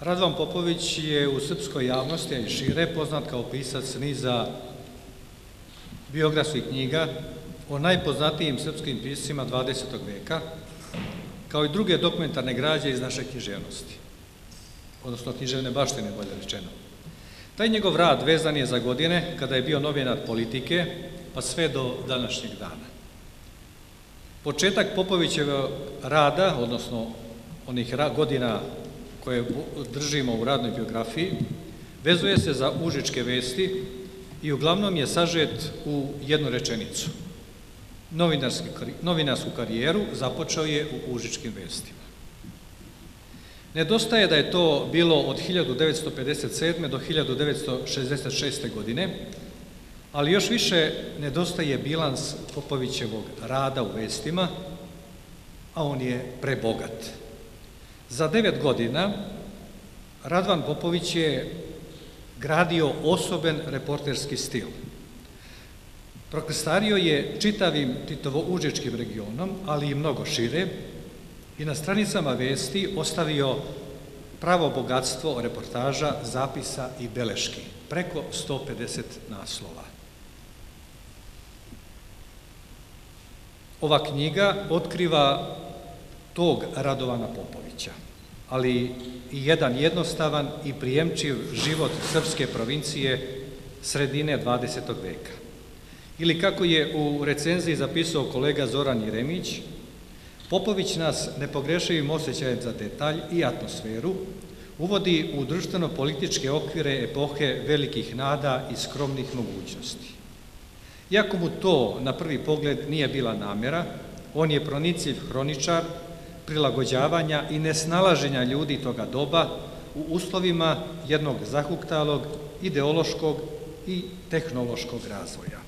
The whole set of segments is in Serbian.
Radovan Popović je u srpskoj javnosti, i šire, poznat kao pisac niza biografskih knjiga o najpoznatijim srpskim piscima 20. veka, kao i druge dokumentarne građe iz naše književnosti, odnosno književne baštine, bolje rečeno. Taj njegov rad vezan je za godine kada je bio novinar politike, pa sve do današnjeg dana. Početak Popovićeva rada, odnosno onih godina koje držimo u radnoj biografiji, vezuje se za užičke vesti i uglavnom je sažet u jednu rečenicu. Novinarsku karijeru započeo je u užičkim vestima. Nedostaje da je to bilo od 1957. do 1966. godine, ali još više nedostaje bilans Popovićevog rada u vestima, a on je prebogat. Za devet godina Radvan Popović je gradio osoben reporterski stil. Prokrastario je čitavim Titovo-Užičkim regionom, ali i mnogo šire, i na stranicama vesti ostavio pravo bogatstvo reportaža, zapisa i beleški, preko 150 naslova. Ova knjiga otkriva tog Radovana Popovića, ali i jedan jednostavan i prijemčiv život srpske provincije sredine 20. veka. Ili kako je u recenziji zapisao kolega Zoran Jeremić, Popović nas nepogrešivim osjećajem za detalj i atmosferu uvodi u društveno-političke okvire epohe velikih nada i skromnih mogućnosti. Iako mu to na prvi pogled nije bila namjera, on je proniciv hroničar prilagođavanja i nesnalaženja ljudi toga doba u uslovima jednog zahuktalog ideološkog i tehnološkog razvoja.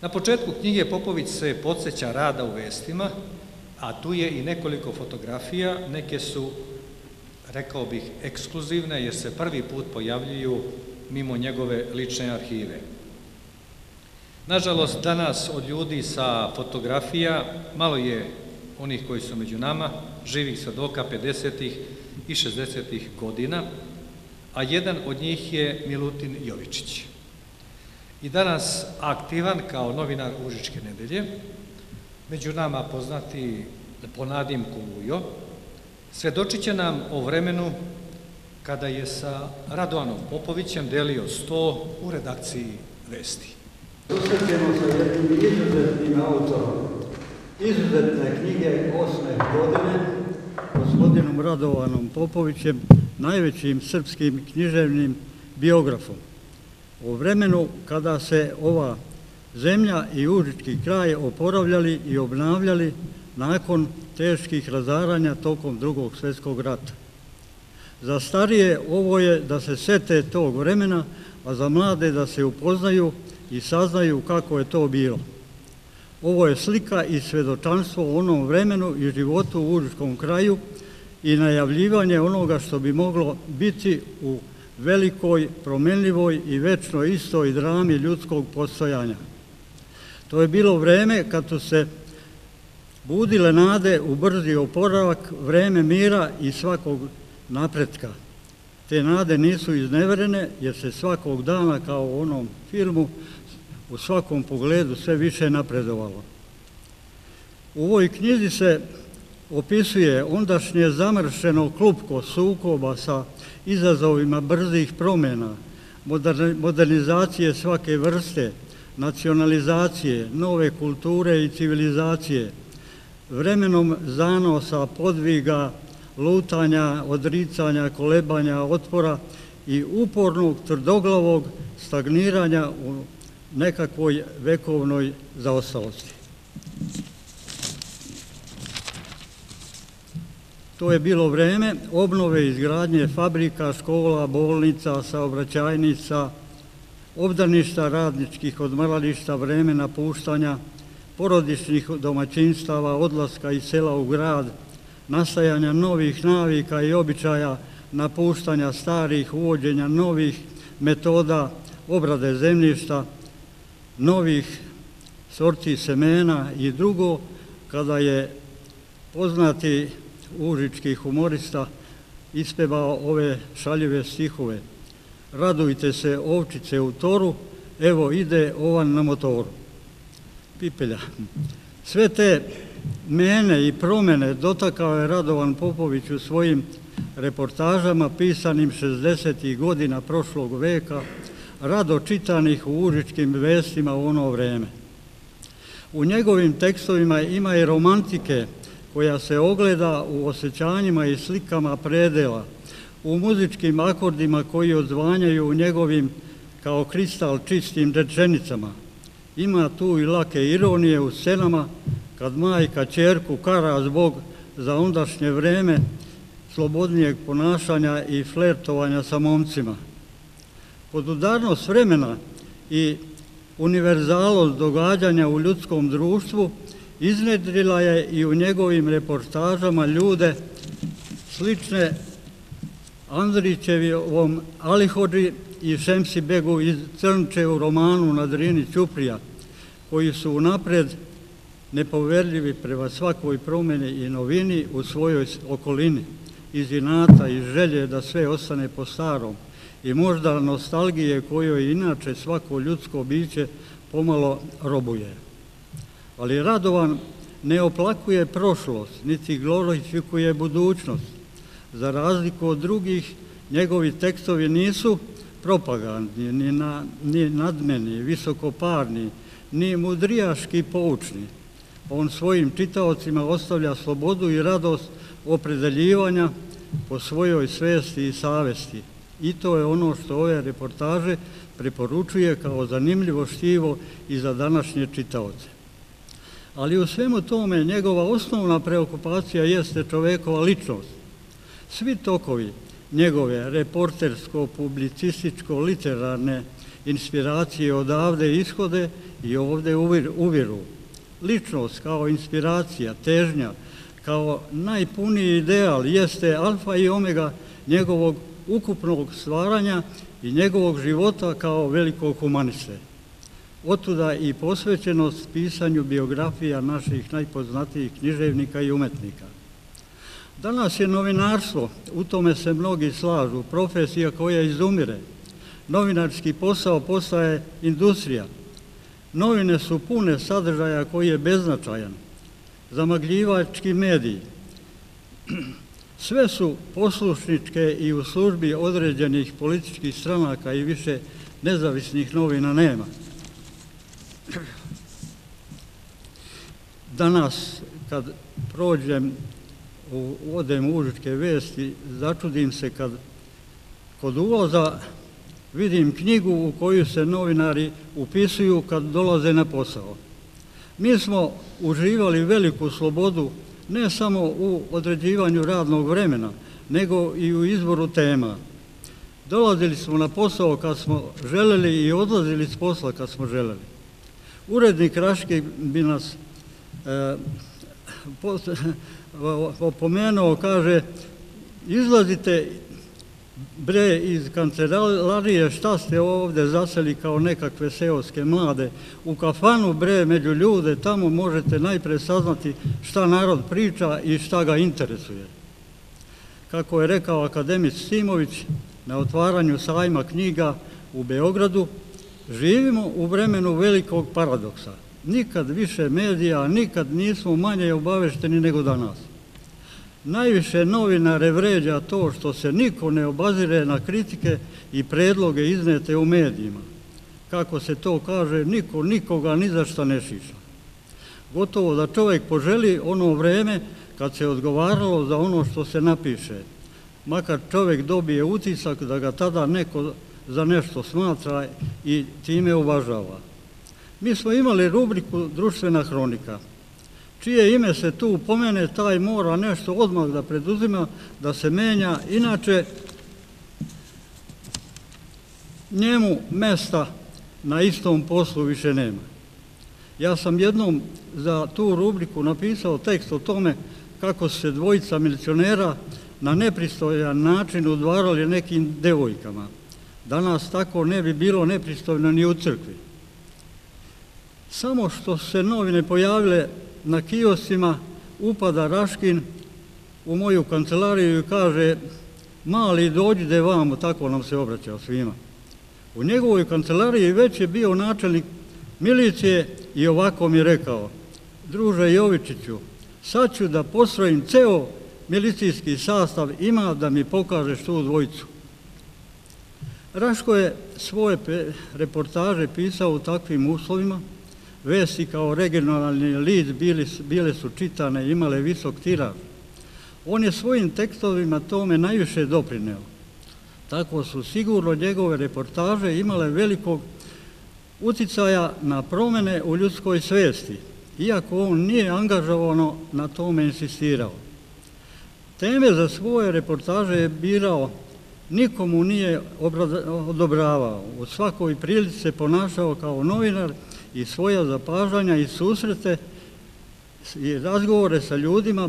Na početku knjige Popović se podsjeća rada u vestima, a tu je i nekoliko fotografija, neke su, rekao bih, ekskluzivne, jer se prvi put pojavljuju mimo njegove lične arhive. Nažalost, danas od ljudi sa fotografija malo je onih koji su među nama, živih sadoka 50. i 60. godina, a jedan od njih je Milutin Jovičić i danas aktivan kao novinar Užičke nedelje, među nama poznati po nadimku Ujo, svedočit će nam o vremenu kada je sa Radovanom Popovićem delio sto u redakciji Vesti. Susrećemo sa jednim izuzetnim autorom, izuzetne knjige osme godine, gospodinom Radovanom Popovićem, najvećim srpskim književnim biografom o vremenu kada se ova zemlja i Užički kraj oporavljali i obnavljali nakon teških razaranja tokom drugog svjetskog rata. Za starije ovo je da se sete tog vremena, a za mlade da se upoznaju i saznaju kako je to bilo. Ovo je slika i svedočanstvo o onom vremenu i životu u Užičkom kraju i najavljivanje onoga što bi moglo biti u velikoj, promenljivoj i večno istoj drami ljudskog postojanja. To je bilo vreme kad su se budile nade u brzi oporavak, vreme mira i svakog napretka. Te nade nisu izneverene jer se svakog dana kao u onom filmu u svakom pogledu sve više napredovalo. U ovoj knjizi se opisuje ondašnje zamršeno klupko sukoba sa izazovima brzih promjena, modernizacije svake vrste, nacionalizacije, nove kulture i civilizacije, vremenom zanosa, podviga, lutanja, odricanja, kolebanja, otpora i upornog tvrdoglavog stagniranja u nekakvoj vekovnoj zaostalosti. To je bilo vreme obnove izgradnje fabrika, škola, bolnica, saobraćajnica, obdaništa radničkih odmarališta, vreme napuštanja, porodičnih domaćinstava, odlaska iz sela u grad, nastajanja novih navika i običaja, napuštanja starih, uvođenja novih metoda obrade zemljišta, novih sorti semena i drugo, kada je poznati užički humorista ispevao ove šaljive stihove. Radujte se ovčice u toru, evo ide ovan na motoru. Pipelja. Sve te mene i promene dotakao je Radovan Popović u svojim reportažama pisanim 60. godina prošlog veka, rado čitanih u užičkim vestima u ono vreme. U njegovim tekstovima ima i romantike koja se ogleda u osjećanjima i slikama predela, u muzičkim akordima koji odzvanjaju u njegovim kao kristal čistim rečenicama. Ima tu i lake ironije u scenama kad majka čerku kara zbog za ondašnje vreme slobodnijeg ponašanja i flertovanja sa momcima. Podudarnost vremena i univerzalost događanja u ljudskom društvu iznedrila je i u njegovim reportažama ljude slične Andrićevom Alihođi i Šemsi Begu iz Crnče u romanu na Drini Ćuprija, koji su unapred nepoverljivi prema svakoj promjeni i novini u svojoj okolini, iz inata i želje da sve ostane po starom i možda nostalgije kojoj inače svako ljudsko biće pomalo robuje. Ali Radovan ne oplakuje prošlost, niti glorifikuje budućnost. Za razliku od drugih, njegovi tekstovi nisu propagandni, ni, na, ni nadmeni, visokoparni, ni mudrijaški poučni. On svojim čitaocima ostavlja slobodu i radost opredeljivanja po svojoj svesti i savesti. I to je ono što ove reportaže preporučuje kao zanimljivo štivo i za današnje čitaoce. Ali u svemu tome njegova osnovna preokupacija jeste čovekova ličnost. Svi tokovi njegove reportersko, publicističko, literarne inspiracije odavde ishode i ovde uviru. Ličnost kao inspiracija, težnja, kao najpuniji ideal jeste alfa i omega njegovog ukupnog stvaranja i njegovog života kao velikog humaniste. Otuda i posvećenost pisanju biografija naših najpoznatijih književnika i umetnika. Danas je novinarstvo, u tome se mnogi slažu, profesija koja izumire. Novinarski posao postaje industrija. Novine su pune sadržaja koji je beznačajan. Zamagljivački mediji. Sve su poslušničke i u službi određenih političkih stranaka i više nezavisnih novina nema. Danas, kad prođem, odem u Užičke vesti, začudim se kad kod uvoza vidim knjigu u koju se novinari upisuju kad dolaze na posao. Mi smo uživali veliku slobodu ne samo u određivanju radnog vremena, nego i u izboru tema. Dolazili smo na posao kad smo želeli i odlazili s posla kad smo želeli. Urednik Raške bi nas e, opomenuo, kaže, izlazite bre iz kancelarije, šta ste ovde zaseli kao nekakve seoske mlade, u kafanu bre među ljude, tamo možete najpre saznati šta narod priča i šta ga interesuje. Kako je rekao akademic Simović na otvaranju sajma knjiga u Beogradu, živimo u vremenu velikog paradoksa. Nikad više medija, nikad nismo manje obavešteni nego danas. Najviše novinare vređa to što se niko ne obazire na kritike i predloge iznete u medijima. Kako se to kaže, niko nikoga ni za šta ne šiša. Gotovo da čovjek poželi ono vreme kad se odgovaralo za ono što se napiše. Makar čovjek dobije utisak da ga tada neko za nešto smatra i time uvažava. Mi smo imali rubriku Društvena hronika čije ime se tu pomene, taj mora nešto odmah da preduzima, da se menja, inače njemu mesta na istom poslu više nema. Ja sam jednom za tu rubriku napisao tekst o tome kako se dvojica milicionera na nepristojan način udvarali nekim devojkama. Danas tako ne bi bilo nepristojno ni u crkvi. Samo što se novine pojavile na kiosima upada Raškin u moju kancelariju i kaže mali dođi de vamo, tako nam se obraćao svima. U njegovoj kancelariji već je bio načelnik milicije i ovako mi rekao, druže Jovičiću, sad ću da postrojim ceo milicijski sastav, ima da mi pokažeš tu dvojicu. Raško je svoje reportaže pisao u takvim uslovima, vesti kao regionalni lid bili, bile su čitane, imale visok tiraž. On je svojim tekstovima tome najviše doprineo. Tako su sigurno njegove reportaže imale velikog uticaja na promene u ljudskoj svesti, iako on nije angažovano na tome insistirao. Teme za svoje reportaže je birao, nikomu nije odobravao. U svakoj prilici se ponašao kao novinar i svoja zapažanja i susrete i razgovore sa ljudima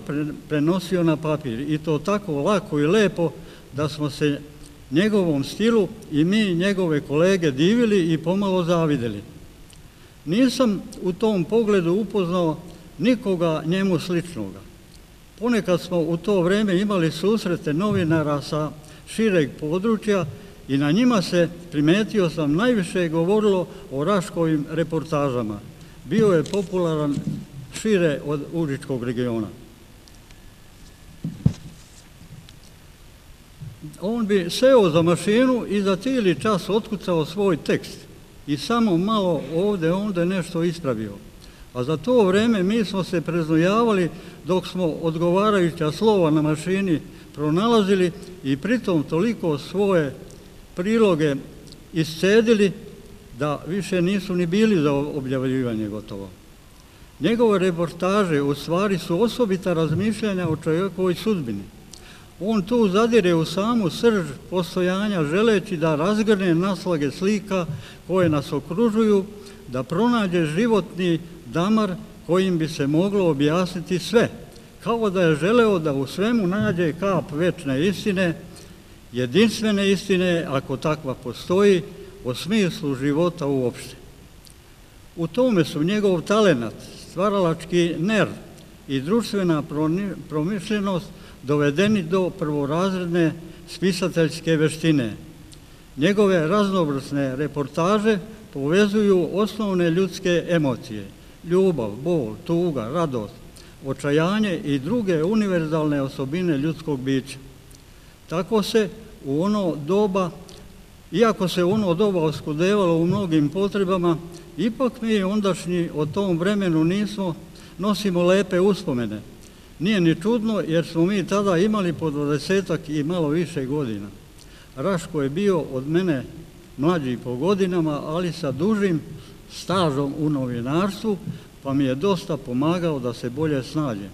prenosio na papir. I to tako lako i lepo da smo se njegovom stilu i mi njegove kolege divili i pomalo zavideli. Nisam u tom pogledu upoznao nikoga njemu sličnoga. Ponekad smo u to vreme imali susrete novinara sa šireg područja i na njima se primetio sam najviše govorilo o Raškovim reportažama. Bio je popularan šire od Užičkog regiona. On bi seo za mašinu i za cijeli čas otkucao svoj tekst i samo malo ovde, onda nešto ispravio. A za to vreme mi smo se preznojavali dok smo odgovarajuća slova na mašini pronalazili i pritom toliko svoje priloge iscedili da više nisu ni bili za objavljivanje gotovo. Njegove reportaže u stvari su osobita razmišljanja o čovjekovoj sudbini. On tu zadire u samu srž postojanja želeći da razgrne naslage slika koje nas okružuju, da pronađe životni damar kojim bi se moglo objasniti sve, kao da je želeo da u svemu nađe kap večne istine, jedinstvene istine, ako takva postoji, o smislu života uopšte. U tome su njegov talenat, stvaralački nerv i društvena promišljenost dovedeni do prvorazredne spisateljske veštine. Njegove raznovrsne reportaže povezuju osnovne ljudske emocije, ljubav, bol, tuga, radost, očajanje i druge univerzalne osobine ljudskog bića. Tako se u ono doba, iako se ono doba oskudevalo u mnogim potrebama, ipak mi ondašnji o tom vremenu nismo, nosimo lepe uspomene. Nije ni čudno jer smo mi tada imali po dvadesetak i malo više godina. Raško je bio od mene mlađi po godinama, ali sa dužim stažom u novinarstvu, pa mi je dosta pomagao da se bolje snađem.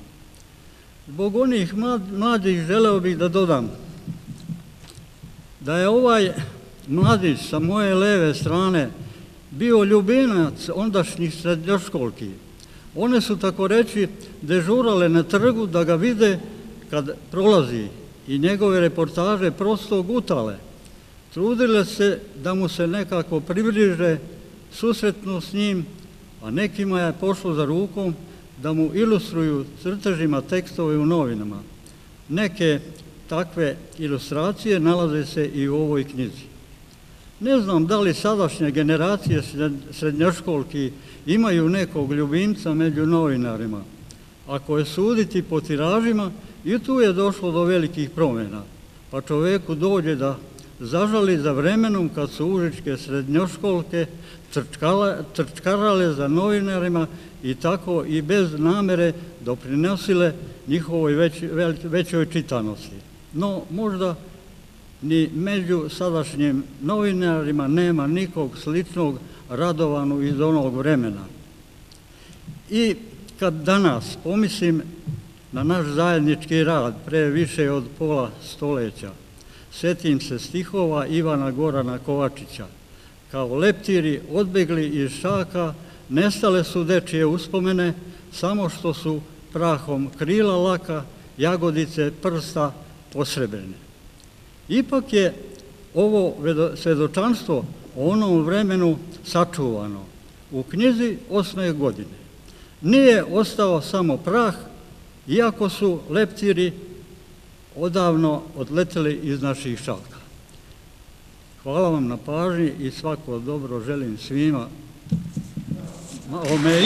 Zbog onih mladih želeo bih da dodam da je ovaj mladić sa moje leve strane bio ljubinac ondašnjih srednjoškolki. One su tako reći dežurale na trgu da ga vide kad prolazi i njegove reportaže prosto gutale. Trudile se da mu se nekako približe, susretnu s njim, a nekima je pošlo za rukom da mu ilustruju crtežima tekstove u novinama. Neke takve ilustracije nalaze se i u ovoj knjizi. Ne znam da li sadašnje generacije srednjoškolki imaju nekog ljubimca među novinarima. Ako je suditi po tiražima, i tu je došlo do velikih promjena, pa čoveku dođe da zažali za vremenom kad su užičke srednjoškolke trčkarale za novinarima i tako i bez namere doprinosile njihovoj već, većoj čitanosti. No, možda ni među sadašnjim novinarima nema nikog sličnog Radovanu iz onog vremena. I kad danas pomislim na naš zajednički rad pre više od pola stoleća, setim se stihova Ivana Gorana Kovačića. Kao leptiri odbegli iz šaka, nestale su dečije uspomene, samo što su prahom krila laka, jagodice prsta posrebrene. Ipak je ovo svedočanstvo o onom vremenu sačuvano u knjizi osme godine. Nije ostao samo prah, iako su leptiri odavno odleteli iz naših šalka. Hvala vam na pažnji i svako dobro želim svima. Malo me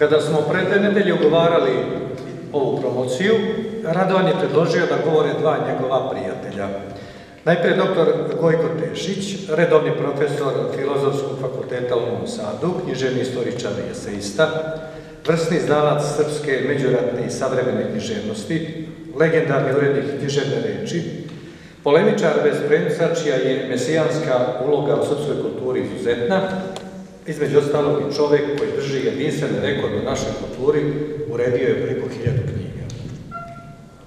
Kada smo pred dve nedelje ugovarali ovu promociju, Radovan je predložio da govore dva njegova prijatelja. Najprije doktor Gojko Tešić, redovni profesor Filozofskog fakulteta u Novom Sadu, književni istoričar i eseista, vrsni znalac srpske međuratne i savremene književnosti, legendarni urednik književne reči, polemičar bez premca, čija je mesijanska uloga u srpskoj kulturi izuzetna, između ostalog i čovek koji drži jedinstven rekord u našoj kulturi, uredio je preko hiljadu knjiga.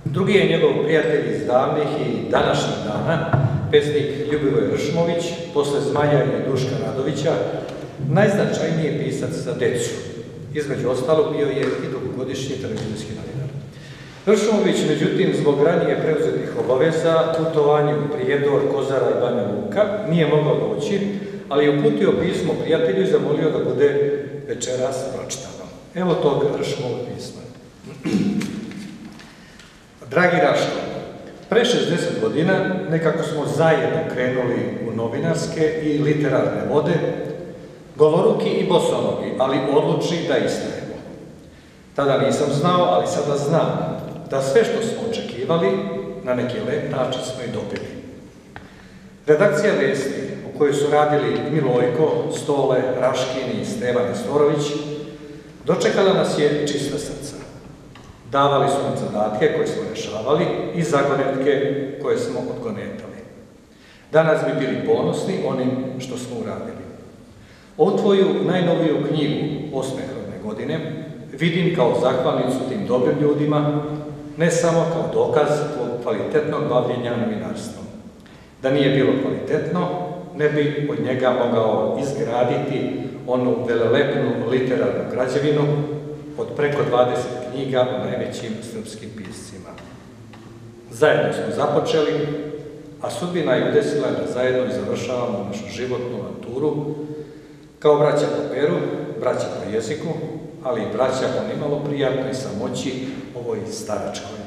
Drugi je njegov prijatelj iz davnih i današnjih dana, pesnik Ljubivoj Ršmović, posle Zmaja i Duška Radovića, najznačajniji pisac za decu. Između ostalog bio je i dugogodišnji televizijski novinar. Ršmović, međutim, zbog ranije preuzetih obaveza, putovanje u Prijedor, Kozara i Banja Luka, nije mogao doći, ali je uputio pismo prijatelju i zamolio da bude večeras pročitano. Evo tog Ršmovog pisma. Dragi Raško, pre 60 godina nekako smo zajedno krenuli u novinarske i literarne vode, goloruki i bosonogi, ali odlučni da istajemo. Tada nisam znao, ali sada znam da sve što smo očekivali, na neki lep način smo i dobili. Redakcija Vesti, u kojoj su radili Milojko, Stole, Raškin i Stevan Istorović, dočekala nas je čista srca. Davali su nam zadatke koje smo rešavali i zagonetke koje smo odgonetali. Danas bi bili ponosni onim što smo uradili. Ovu tvoju najnoviju knjigu, Osmeh rodne godine, vidim kao zahvalnicu tim dobrim ljudima, ne samo kao dokaz tvojeg kvalitetnog bavljenja novinarstvom. Da nije bilo kvalitetno, ne bi od njega mogao izgraditi onu velelepnu literarnu građevinu od preko 20 knjiga o najvećim srpskim piscima. Zajedno smo započeli, a sudbina je udesila da zajedno završavamo našu životnu avanturu kao braća po peru, braća po jeziku, ali i braća po nimalo prijatnoj samoći ovoj staračkoj.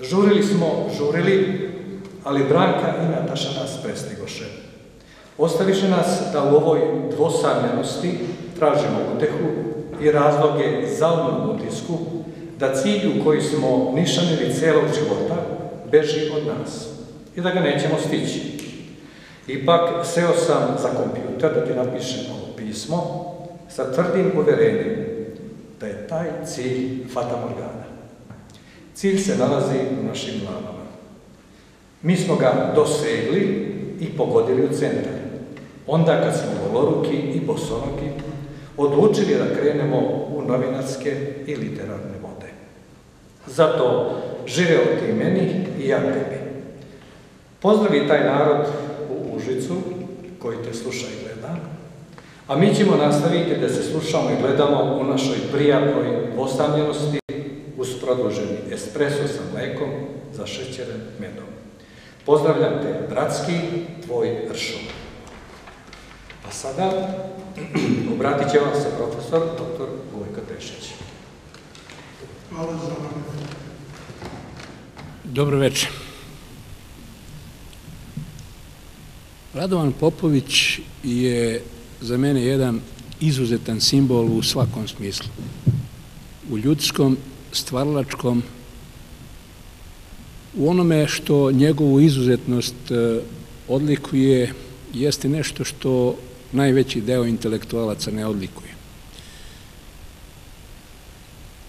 Žurili smo, žurili, ali Branka i Nataša nas prestigoše. Ostaviše nas da u ovoj dvosamljenosti tražimo utehu i razloge za onom utisku, da cilju koji smo nišanili celog života beži od nas i da ga nećemo stići. Ipak seo sam za kompjuter da ti napišem ovo pismo sa tvrdim uverenjem da je taj cilj Fata Morgana. Cilj se nalazi u našim glavama. Mi smo ga dosegli i pogodili u centar. Onda kad smo goloruki i bosonoki odlučili da krenemo u novinarske i literarne vode. Zato živeo ti meni i ja tebi. Pozdravi taj narod u Užicu koji te sluša i gleda, a mi ćemo nastaviti da se slušamo i gledamo u našoj prijatnoj osamljenosti uz produženi espresso sa mlekom za šećeren medom. Pozdravljam te, bratski, tvoj Ršo. A sada obratit će vam se profesor dr. Vojko Tešić. Hvala za vam. Dobro večer. Radovan Popović je za mene jedan izuzetan simbol u svakom smislu. U ljudskom, stvarlačkom, u onome što njegovu izuzetnost e, odlikuje jeste nešto što najveći deo intelektualaca ne odlikuje.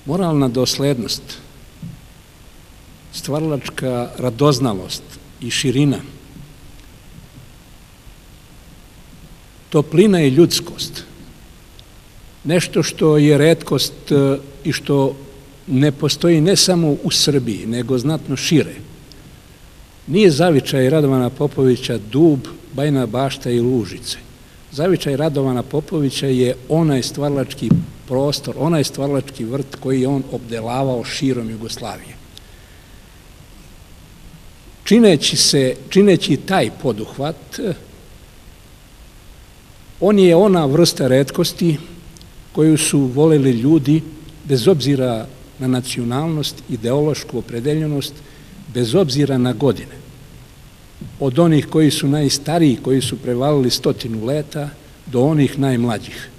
Moralna doslednost, stvarlačka radoznalost i širina, toplina i ljudskost, nešto što je redkost e, i što ne postoji ne samo u Srbiji, nego znatno šire. Nije zavičaj Radovana Popovića dub, Bajna bašta i Lužice. Zavičaj Radovana Popovića je onaj stvarlački prostor, onaj stvarlački vrt koji je on obdelavao širom Jugoslavije. Čineći, se, čineći taj poduhvat, On je ona vrsta redkosti koju su voleli ljudi bez obzira na nacionalnost, ideološku opredeljenost, bez obzira na godine. Od onih koji su najstariji, koji su prevalili stotinu leta, do onih najmlađih.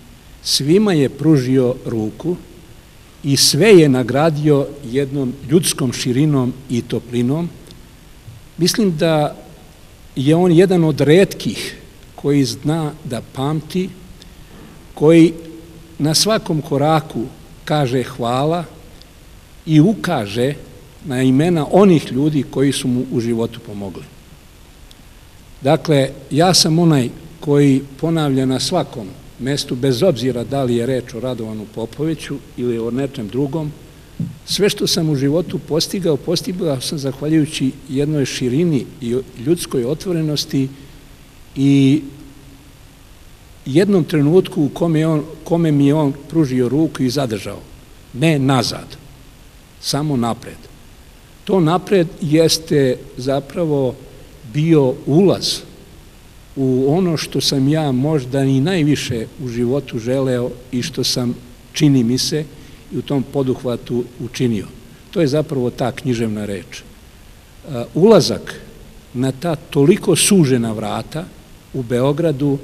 Svima je pružio ruku i sve je nagradio jednom ljudskom širinom i toplinom. Mislim da je on jedan od redkih koji zna da pamti, koji na svakom koraku kaže hvala i ukaže na imena onih ljudi koji su mu u životu pomogli. Dakle, ja sam onaj koji ponavlja na svakom mestu, bez obzira da li je reč o Radovanu Popoviću ili o nečem drugom, sve što sam u životu postigao, postigao sam zahvaljujući jednoj širini i ljudskoj otvorenosti i jednom trenutku u kome, on, kome mi je on pružio ruku i zadržao. Ne nazad, samo napred. To napred jeste zapravo bio ulaz u ono što sam ja možda i najviše u životu želeo i što sam, čini mi se, i u tom poduhvatu učinio. To je zapravo ta književna reč. Uh, ulazak na ta toliko sužena vrata u Beogradu uh,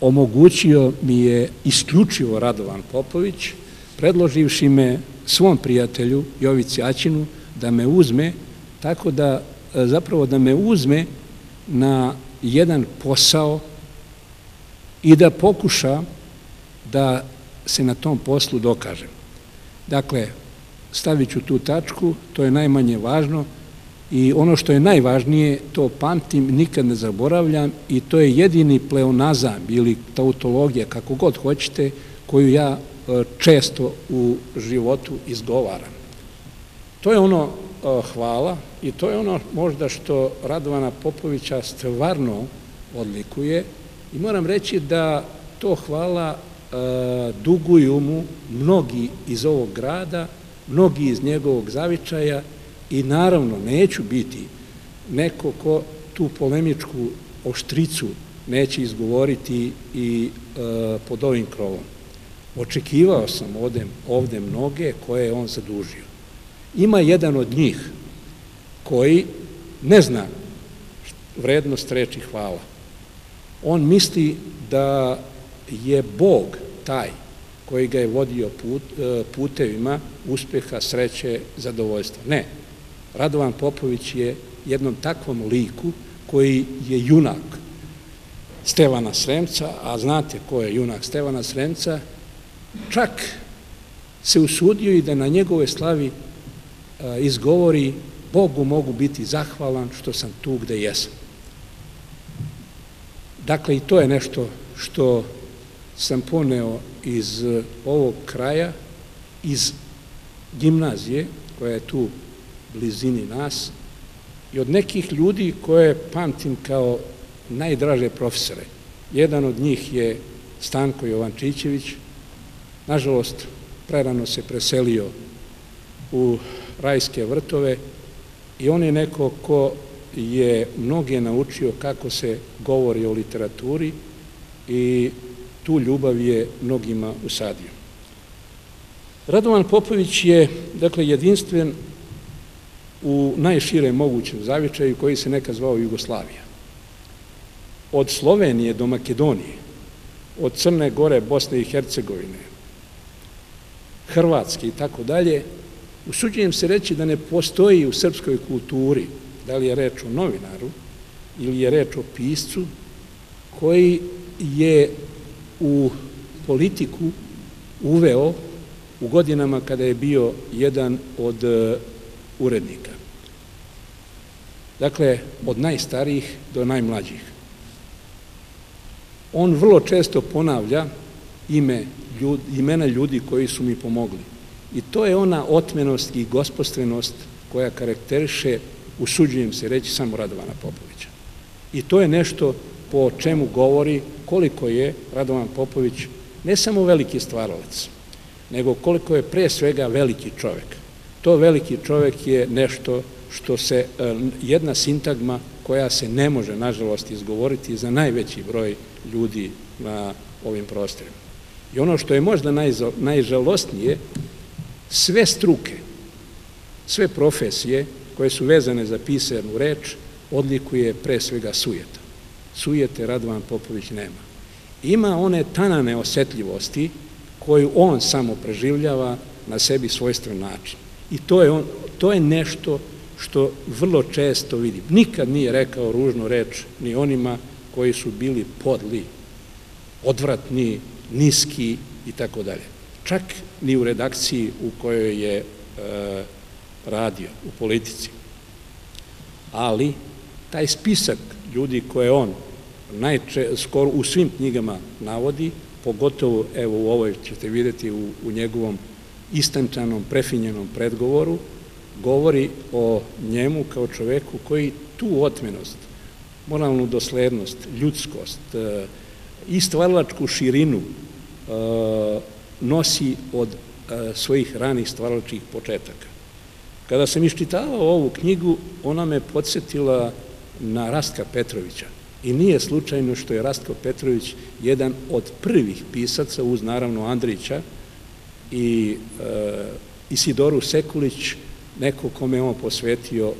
omogućio mi je isključivo Radovan Popović, predloživši me svom prijatelju Jovici Aćinu da me uzme, tako da uh, zapravo da me uzme na jedan posao i da pokuša da se na tom poslu dokažem. Dakle, stavit ću tu tačku, to je najmanje važno i ono što je najvažnije, to pamtim, nikad ne zaboravljam i to je jedini pleonazam ili tautologija, kako god hoćete, koju ja e, često u životu izgovaram. To je ono e, hvala i to je ono možda što Radovana Popovića stvarno odlikuje i moram reći da to hvala E, duguju mu mnogi iz ovog grada, mnogi iz njegovog zavičaja i naravno neću biti neko ko tu polemičku oštricu neće izgovoriti i e, pod ovim krovom. Očekivao sam ovde, ovde mnoge koje je on zadužio. Ima jedan od njih koji ne zna vrednost reči hvala. On misli da je Bog taj koji ga je vodio put, e, putevima uspeha, sreće, zadovoljstva. Ne. Radovan Popović je jednom takvom liku koji je junak Stevana Sremca, a znate ko je junak Stevana Sremca, čak se usudio i da na njegove slavi e, izgovori Bogu mogu biti zahvalan što sam tu gde jesam. Dakle, i to je nešto što sam poneo iz eh, ovog kraja, iz gimnazije, koja je tu blizini nas, i od nekih ljudi koje pamtim kao najdraže profesore. Jedan od njih je Stanko Jovančićević, nažalost, prerano se preselio u rajske vrtove i on je neko ko je mnoge naučio kako se govori o literaturi i tu ljubav je mnogima usadio. Radovan Popović je, dakle, jedinstven u najširem mogućem zavičaju koji se nekad zvao Jugoslavija. Od Slovenije do Makedonije, od Crne Gore, Bosne i Hercegovine, Hrvatske i tako dalje, usuđujem se reći da ne postoji u srpskoj kulturi, da li je reč o novinaru ili je reč o piscu, koji je u politiku uveo u godinama kada je bio jedan od e, urednika. Dakle, od najstarijih do najmlađih. On vrlo često ponavlja ime, imena ljudi koji su mi pomogli. I to je ona otmenost i gospostvenost koja karakteriše, usuđujem se reći, samo Radovana Popovića. I to je nešto po čemu govori koliko je Radovan Popović ne samo veliki stvaralac, nego koliko je pre svega veliki čovek. To veliki čovek je nešto što se, e, jedna sintagma koja se ne može, nažalost, izgovoriti za najveći broj ljudi na ovim prostorima. I ono što je možda najžalostnije, sve struke, sve profesije koje su vezane za pisanu reč, odlikuje pre svega sujeta. Sujete Radovan Popović nema. Ima one tanane osetljivosti koju on samo preživljava na sebi svojstven način. I to je, on, to je nešto što vrlo često vidim. Nikad nije rekao ružnu reč ni onima koji su bili podli, odvratni, niski i tako dalje. Čak ni u redakciji u kojoj je e, radio, u politici. Ali taj spisak ljudi koje on najče, skoro u svim knjigama navodi, pogotovo evo u ovoj ćete videti u, njegovom istančanom, prefinjenom predgovoru, govori o njemu kao čoveku koji tu otmenost, moralnu doslednost, ljudskost e, i stvaralačku širinu e, nosi od e, svojih ranih stvaralačkih početaka. Kada sam iščitavao ovu knjigu, ona me podsjetila na Rastka Petrovića. I nije slučajno što je Rastko Petrović jedan od prvih pisaca, uz naravno Andrića i e, Isidoru Sekulić, neko kome on posvetio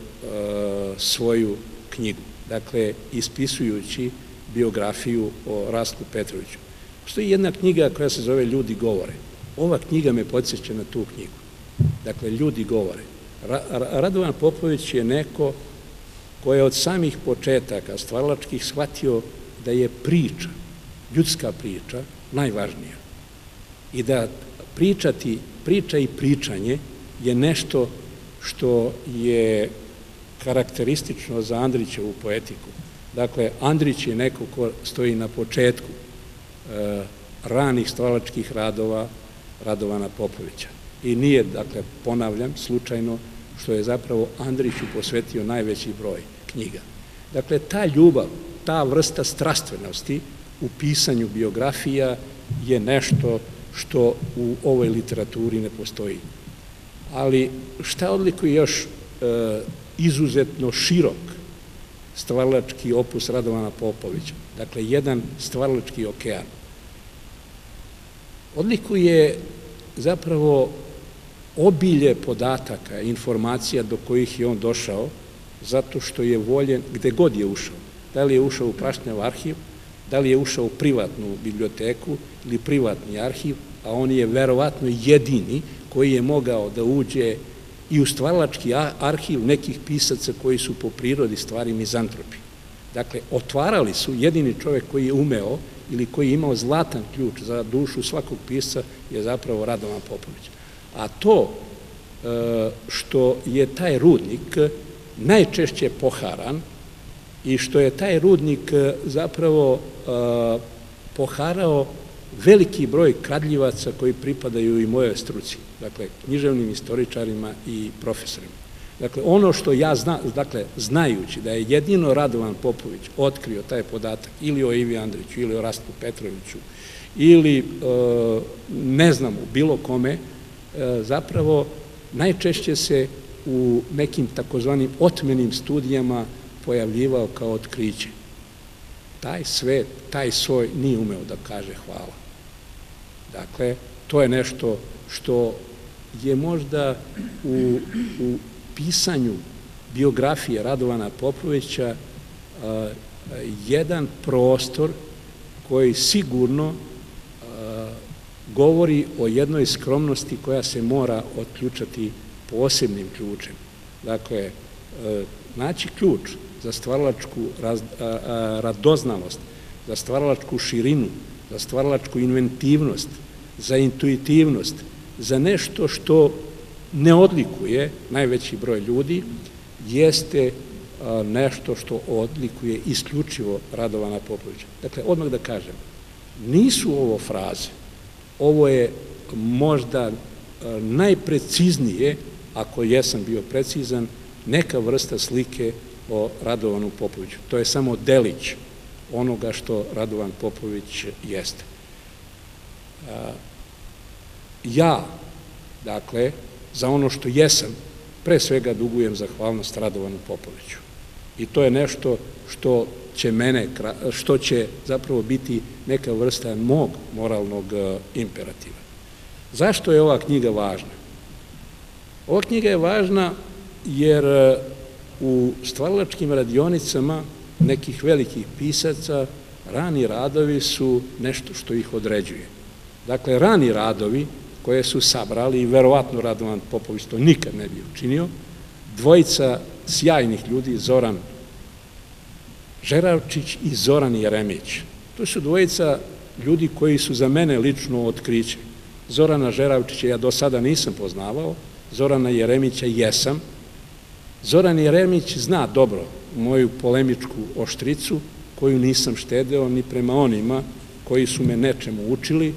svoju knjigu. Dakle, ispisujući biografiju o Rastku Petroviću. Postoji jedna knjiga koja se zove Ljudi govore. Ova knjiga me podsjeća na tu knjigu. Dakle, Ljudi govore. Radovan Popović je neko ko je od samih početaka stvaralačkih shvatio da je priča, ljudska priča, najvažnija. I da pričati, priča i pričanje je nešto što je karakteristično za Andrićevu poetiku. Dakle, Andrić je neko ko stoji na početku e, ranih stvaralačkih radova Radovana Popovića. I nije, dakle, ponavljam, slučajno što je zapravo Andriću posvetio najveći broj knjiga. Dakle, ta ljubav, ta vrsta strastvenosti u pisanju biografija je nešto što u ovoj literaturi ne postoji. Ali šta odlikuje još e, izuzetno širok stvarlački opus Radovana Popovića? Dakle, jedan stvarlački okean. Odlikuje zapravo obilje podataka, informacija do kojih je on došao, zato što je voljen gde god je ušao. Da li je ušao u Prašnjav arhiv, da li je ušao u privatnu biblioteku ili privatni arhiv, a on je verovatno jedini koji je mogao da uđe i u stvaralački arhiv nekih pisaca koji su po prirodi stvari mizantropi. Dakle, otvarali su, jedini čovek koji je umeo ili koji je imao zlatan ključ za dušu svakog pisca je zapravo Radovan Popović. A to e, što je taj rudnik najčešće poharan i što je taj rudnik e, zapravo e, poharao veliki broj kradljivaca koji pripadaju i moje struci, dakle, književnim istoričarima i profesorima. Dakle, ono što ja zna, dakle, znajući da je jedino Radovan Popović otkrio taj podatak ili o Ivi Andriću, ili o Rastku Petroviću, ili e, ne znam, u bilo kome, zapravo najčešće se u nekim takozvanim otmenim studijama pojavljivao kao otkriće. Taj svet, taj svoj nije umeo da kaže hvala. Dakle, to je nešto što je možda u, u pisanju biografije Radovana Popovića jedan prostor koji sigurno govori o jednoj skromnosti koja se mora otključati posebnim ključem. Dakle, naći ključ za stvaralačku radoznalost, za stvaralačku širinu, za stvaralačku inventivnost, za intuitivnost, za nešto što ne odlikuje najveći broj ljudi, jeste nešto što odlikuje isključivo Radovana Popovića. Dakle, odmah da kažem, nisu ovo fraze, ovo je možda najpreciznije ako jesam bio precizan, neka vrsta slike o Radovanu Popoviću. To je samo delić onoga što Radovan Popović jeste. Ja, dakle, za ono što jesam, pre svega dugujem zahvalnost Radovanu Popoviću. I to je nešto što će mene, što će zapravo biti neka vrsta mog moralnog e, imperativa. Zašto je ova knjiga važna? Ova knjiga je važna jer e, u stvaralačkim radionicama nekih velikih pisaca rani radovi su nešto što ih određuje. Dakle, rani radovi koje su sabrali i verovatno Radovan Popović to nikad ne bi učinio, dvojica sjajnih ljudi, Zoran Žeravčić i Zoran Jeremić. To su dvojica ljudi koji su za mene lično otkriće. Zorana Žeravčića ja do sada nisam poznavao, Zorana Jeremića jesam. Zoran Jeremić zna dobro moju polemičku oštricu, koju nisam štedeo ni prema onima koji su me nečemu učili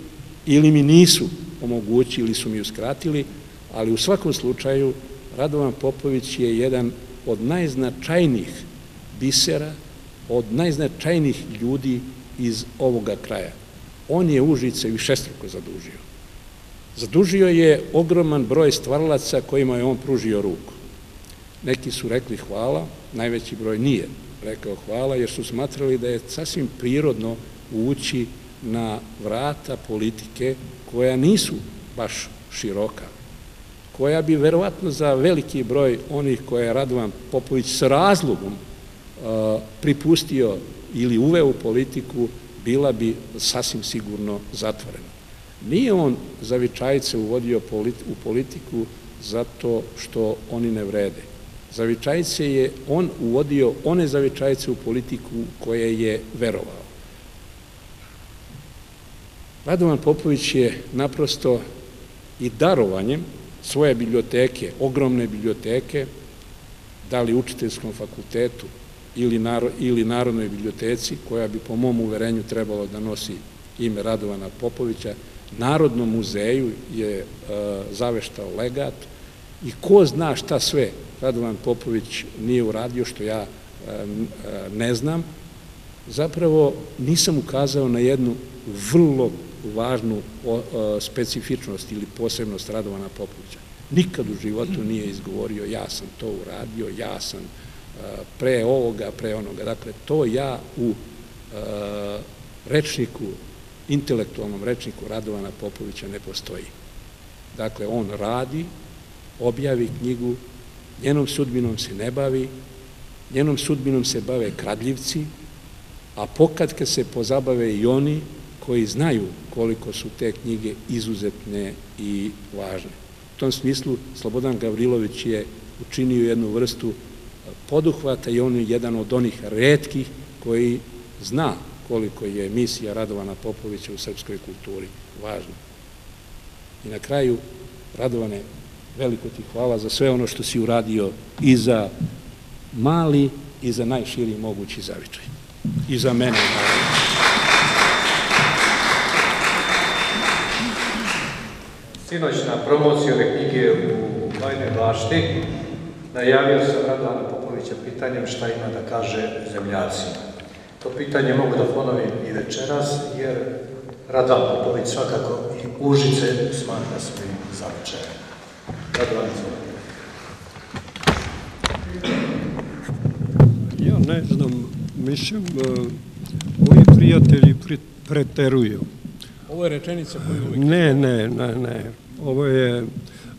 ili mi nisu omogućili ili su mi uskratili, ali u svakom slučaju Radovan Popović je jedan od najznačajnijih bisera, od najznačajnijih ljudi iz ovoga kraja. On je Užice višestruko zadužio. Zadužio je ogroman broj stvaralaca kojima je on pružio ruku. Neki su rekli hvala, najveći broj nije rekao hvala, jer su smatrali da je sasvim prirodno ući na vrata politike koja nisu baš široka, koja bi verovatno za veliki broj onih koje je Radovan Popović s razlogom pripustio ili uveo u politiku, bila bi sasvim sigurno zatvorena. Nije on zavičajice uvodio u politiku zato što oni ne vrede. Zavičajice je on uvodio one zavičajice u politiku koje je verovao. Radovan Popović je naprosto i darovanjem svoje biblioteke, ogromne biblioteke, dali učiteljskom fakultetu ili, ili Narodnoj biblioteci, koja bi po mom uverenju trebalo da nosi ime Radovana Popovića, Narodnom muzeju je e, zaveštao legat i ko zna šta sve Radovan Popović nije uradio što ja e, e, ne znam, zapravo nisam ukazao na jednu vrlo važnu specifičnost ili posebnost Radovana Popovića. Nikad u životu nije izgovorio ja sam to uradio, ja sam pre ovoga, pre onoga. Dakle, to ja u rečniku, intelektualnom rečniku Radovana Popovića ne postoji. Dakle, on radi, objavi knjigu, njenom sudbinom se ne bavi, njenom sudbinom se bave kradljivci, a pokad kad se pozabave i oni koji znaju koliko su te knjige izuzetne i važne. U tom smislu Slobodan Gavrilović je učinio jednu vrstu poduhvata i on je jedan od onih redkih koji zna koliko je misija Radovana Popovića u srpskoj kulturi važna. I na kraju, Radovane, veliko ti hvala za sve ono što si uradio i za mali i za najširi mogući zavičaj. I za mene, naravno. Sinoćna promocija ove knjige u Bajnoj bašti najavio sam Radovana Popovića pitanjem šta ima da kaže zemljacima. To pitanje mogu da ponovim i večeras, jer Radovan Popović svakako i Užice smatra svojim zavičajem. Radovan Ja ne znam, mislim, moji prijatelji preteruju. Ovo je rečenica koju uvijek... Ne, ne, ne, ne. Ovo je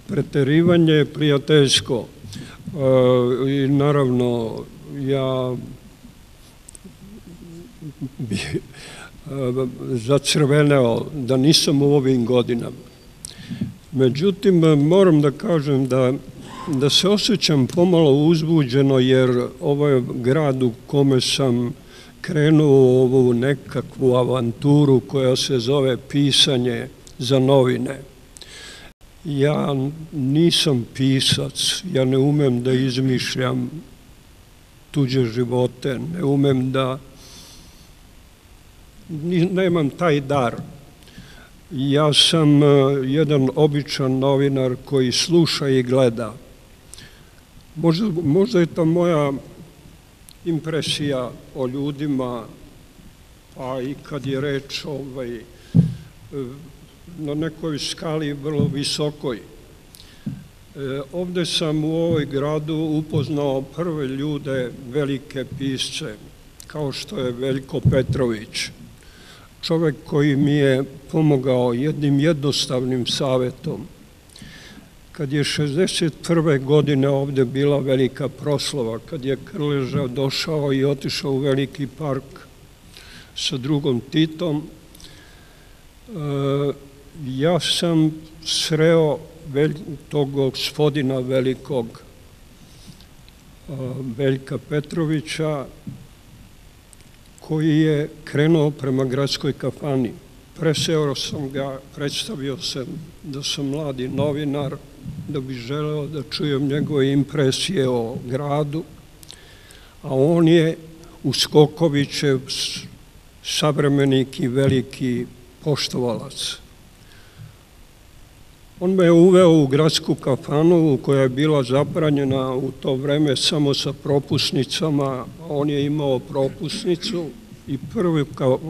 preterivanje prijateljsko. E, I naravno, ja bi e, zacrveneo da nisam u ovim godinama. Međutim, moram da kažem da, da se osjećam pomalo uzbuđeno jer ovo je grad u kome sam krenuo u ovu nekakvu avanturu koja se zove pisanje za novine. Ja nisam pisac, ja ne umem da izmišljam tuđe živote, ne umem da, nemam taj dar. Ja sam e, jedan običan novinar koji sluša i gleda. Možda, možda je to moja impresija o ljudima, pa i kad je reč ovaj, na nekoj skali vrlo visokoj. E, ovde sam u ovoj gradu upoznao prve ljude, velike pisce, kao što je Veljko Petrović, čovek koji mi je pomogao jednim jednostavnim savetom. Kad je 61. godine ovde bila velika proslava, kad je Krleža došao i otišao u Veliki park sa drugom Titom, e, ja sam sreo tog gospodina velikog Veljka Petrovića koji je krenuo prema gradskoj kafani. Preseo sam ga, predstavio sam da sam mladi novinar, da bi želeo da čujem njegove impresije o gradu, a on je u Skokovićev savremenik i veliki poštovalac. On me je uveo u gradsku kafanu koja je bila zapranjena u to vreme samo sa propusnicama. On je imao propusnicu i prvi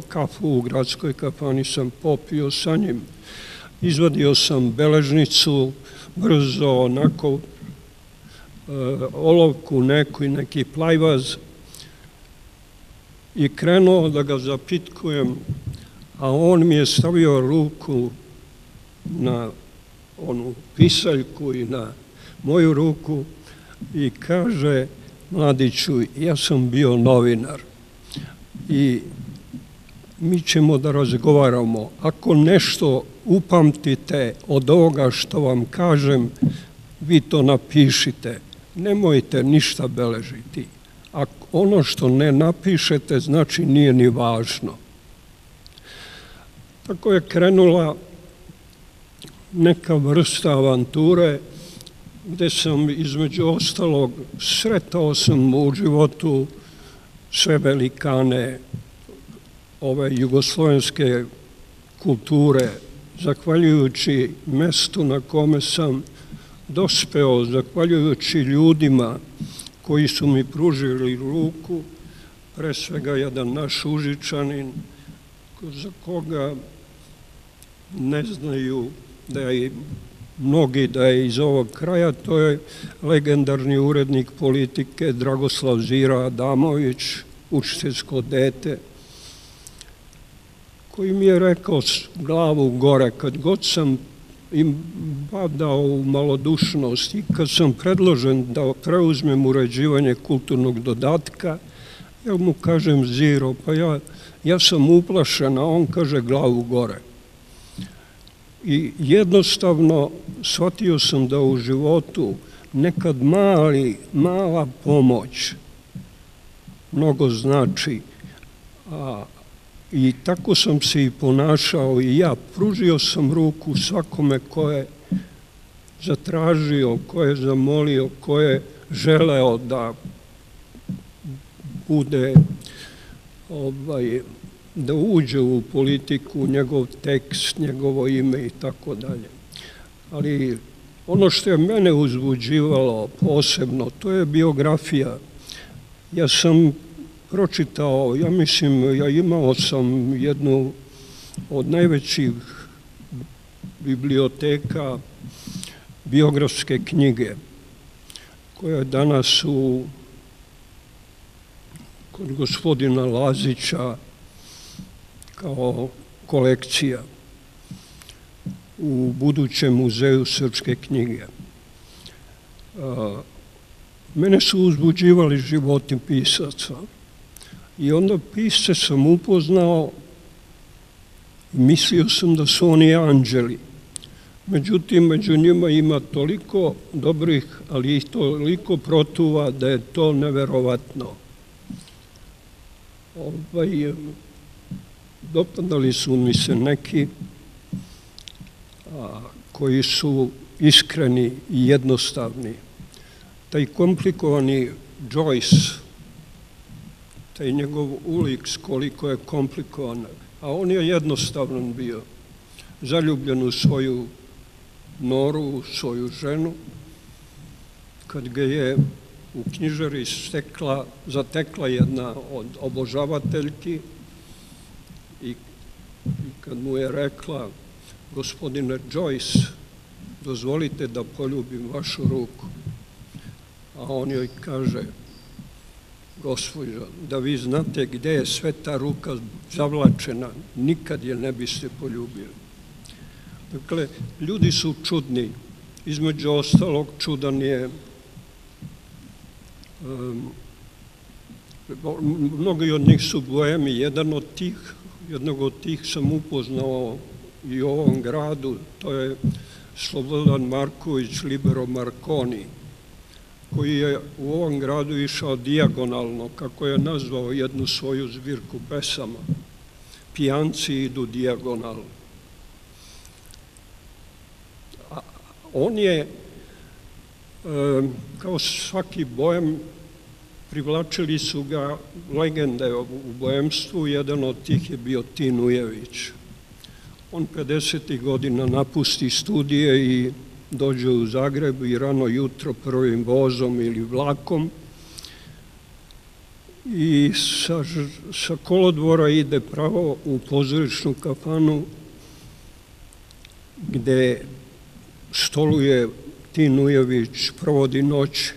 kafu u gradskoj kafani sam popio sa njim. Izvadio sam beležnicu, brzo, onako, e, olovku neku i neki plajvaz i krenuo da ga zapitkujem, a on mi je stavio ruku na onu pisaljku i na moju ruku i kaže Mladiću, ja sam bio novinar i mi ćemo da razgovaramo. Ako nešto upamtite od ovoga što vam kažem, vi to napišite. Nemojte ništa beležiti. A ono što ne napišete, znači nije ni važno. Tako je krenula neka vrsta avanture gde sam između ostalog sretao sam u životu sve velikane ove jugoslovenske kulture, zahvaljujući mestu na kome sam dospeo, zahvaljujući ljudima koji su mi pružili ruku, pre svega jedan naš užičanin, za koga ne znaju da je mnogi da je iz ovog kraja, to je legendarni urednik politike Dragoslav Zira Adamović, učiteljsko dete, koji mi je rekao glavu gore, kad god sam im badao u malodušnost i kad sam predložen da preuzmem uređivanje kulturnog dodatka, ja mu kažem Ziro, pa ja, ja sam uplašen, a on kaže glavu gore. I jednostavno shvatio sam da u životu nekad mali, mala pomoć mnogo znači. A, I tako sam se i ponašao i ja. Pružio sam ruku svakome ko je zatražio, ko je zamolio, ko je želeo da bude ovaj, da uđe u politiku, njegov tekst, njegovo ime i tako dalje. Ali ono što je mene uzbuđivalo posebno, to je biografija. Ja sam pročitao, ja mislim, ja imao sam jednu od najvećih biblioteka biografske knjige, koja je danas u kod gospodina Lazića kao kolekcija u budućem muzeju srpske knjige. Mene su uzbuđivali životi pisaca i onda pisce sam upoznao mislio sam da su oni anđeli. Međutim, među njima ima toliko dobrih, ali i toliko protuva da je to neverovatno. Ovaj, dopadali su mi se neki a, koji su iskreni i jednostavni. Taj komplikovani Joyce, taj njegov ulik koliko je komplikovan, a on je jednostavan bio, zaljubljen u svoju noru, u svoju ženu, kad ga je u knjižari stekla, zatekla jedna od obožavateljki, i, i kad mu je rekla, gospodine Joyce, dozvolite da poljubim vašu ruku. A on joj kaže, gospođo, da vi znate gde je sve ta ruka zavlačena, nikad je ne biste poljubili. Dakle, ljudi su čudni. Između ostalog, čudan je um, mnogi od njih su bojemi, jedan od tih, jednog od tih sam upoznao i u ovom gradu, to je Slobodan Marković Libero Marconi, koji je u ovom gradu išao dijagonalno, kako je nazvao jednu svoju zbirku pesama. Pijanci idu dijagonalno. On je, kao svaki bojem, privlačili su ga legende u bojemstvu, jedan od tih je bio Tin Ujević. On 50. godina napusti studije i dođe u Zagreb i rano jutro prvim vozom ili vlakom i sa, sa kolodvora ide pravo u pozorišnu kafanu gde stoluje Tin Ujević, provodi noć.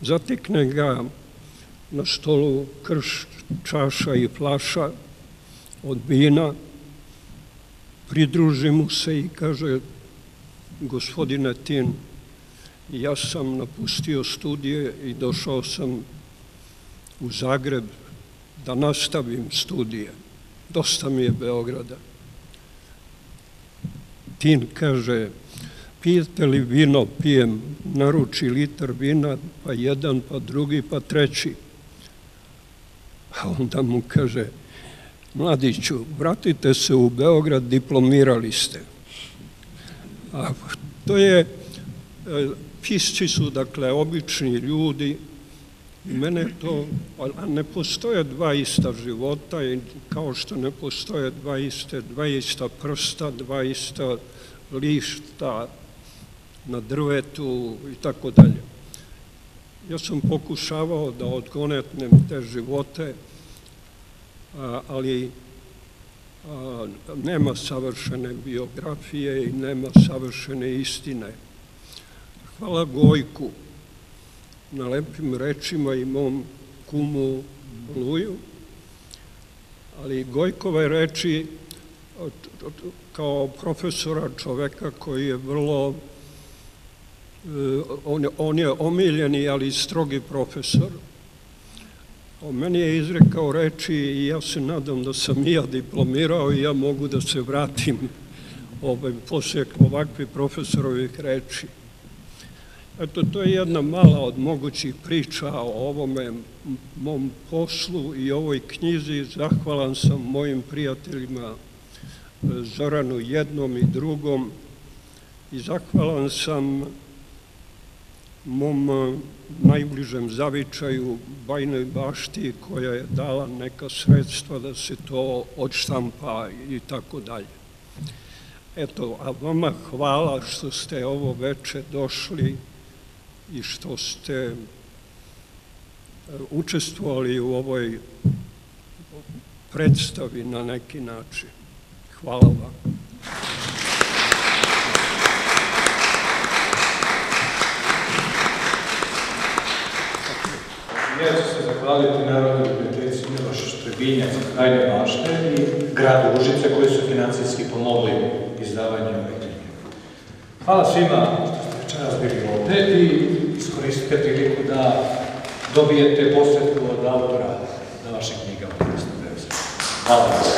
Zatekne ga na stolu krš, čaša i flaša od vina, pridruži mu se i kaže gospodine Tin, ja sam napustio studije i došao sam u Zagreb da nastavim studije. Dosta mi je Beograda. Tin kaže, pijete li vino, pijem, naruči litar vina, pa jedan, pa drugi, pa treći. A onda mu kaže, mladiću, vratite se u Beograd, diplomirali ste. To je, e, pisci su, dakle, obični ljudi, mene to, ne postoje dva ista života, kao što ne postoje dva iste, dva ista prsta, dva ista lišta na drvetu i tako dalje. Ja sam pokušavao da odgonetnem te živote, ali nema savršene biografije i nema savršene istine. Hvala Gojku na lepim rečima i mom kumu Luju, ali Gojkove reči kao profesora čoveka koji je vrlo e, on on je omiljeni, ali strogi profesor, O meni je izrekao reči i ja se nadam da sam i ja diplomirao i ja mogu da se vratim ovaj, posle ovakve profesorovih reči. Eto, to je jedna mala od mogućih priča o ovome mom poslu i ovoj knjizi. Zahvalan sam mojim prijateljima e, Zoranu jednom i drugom i zahvalan sam mom e, najbližem zavičaju Bajnoj bašti koja je dala neka sredstva da se to odštampa i tako dalje. Eto, a vama hvala što ste ovo veče došli i što ste e, učestvovali u ovoj predstavi na neki način. Hvala vam. Ja ću se zahvaliti Narodnoj biblioteci Miloša Štrebinjac Krajne bašte i gradu Užice koji su financijski pomogli izdavanju ove knjige. Hvala svima što ste večeras bili ovde i iskoristite priliku da dobijete posvetku od autora na vaše knjiga u Hvala.